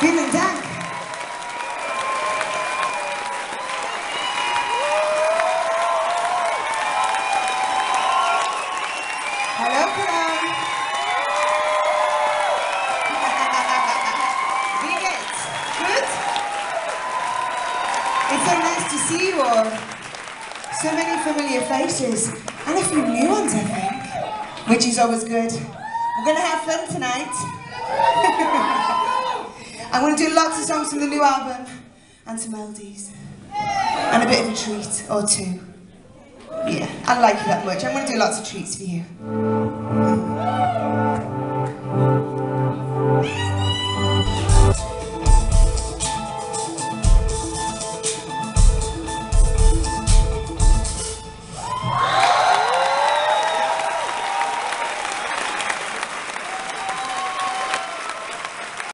Vielen Dank. Hallo Cologne. Wie geht's? Good? It's so nice to see you all. So many familiar faces. And a few new ones, I think. Which is always good. We're gonna have fun tonight. I'm going to do lots of songs from the new album and some melodies. And a bit of a treat or two. Yeah, I like you that much. I'm going to do lots of treats for you.